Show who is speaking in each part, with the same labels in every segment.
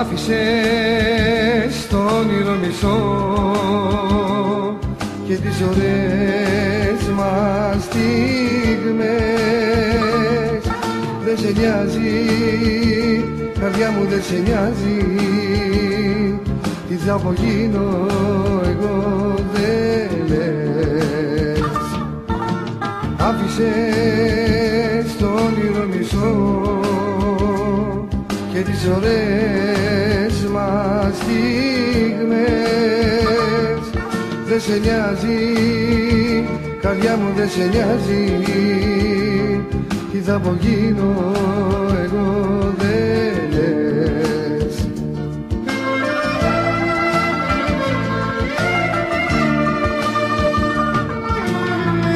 Speaker 1: Άφησες το όνειρο μισό και τις ωραίες μας στιγμές. Δεν σε νοιάζει, καρδιά μου δεν σε νοιάζει. Τι θα απογίνω εγώ δεν λες. Άφησες το όνειρο μισό και τις ωραίες μας στιγμές Δεν σε νοιάζει, καρδιά μου δεν σε νοιάζει. Τι θα απογίνω εγώ δεν λες.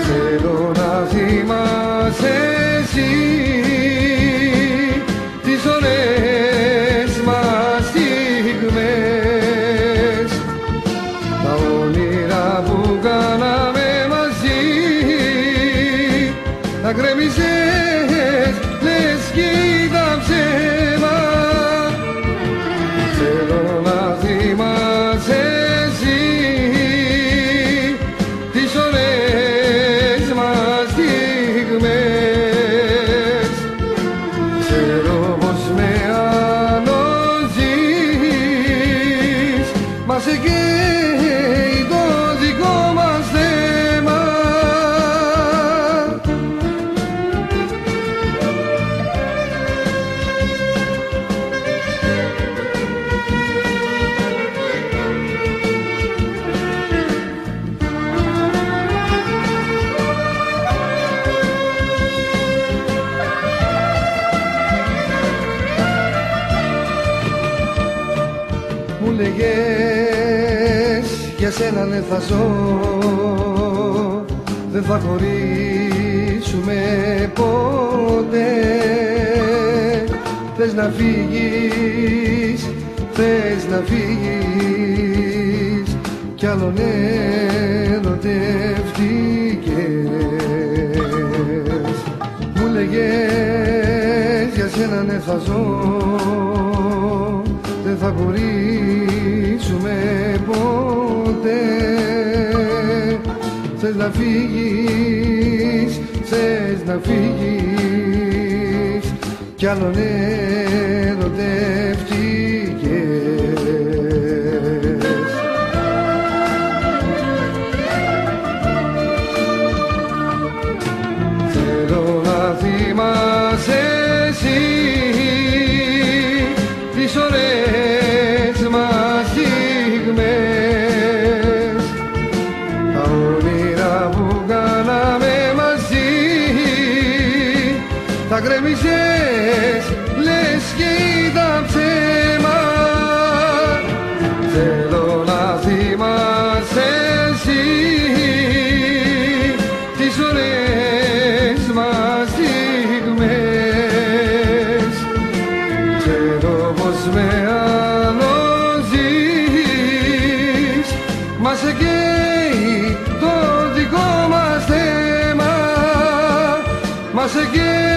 Speaker 1: Θέλω να θυμάσαι τα γκρέμισες λες κι ήταν ψέμα Θέλω να θυμάσαι εσύ τις ωραίες μας στιγμές. Ξέρω πως με άλλο ζεις Μα σε Μου λέγες για σένα δεν θα ζω Δεν θα χωρίσουμε ποτέ. Θες να φύγεις, θες να φύγεις Κι άλλον ερωτεύτηκες Μου λέγες για σένα ναι θα ζω Δεν θα χωρίσουμε Θες να φύγεις, θες να φύγεις. Κι άλλον ερωτεύτηκες again.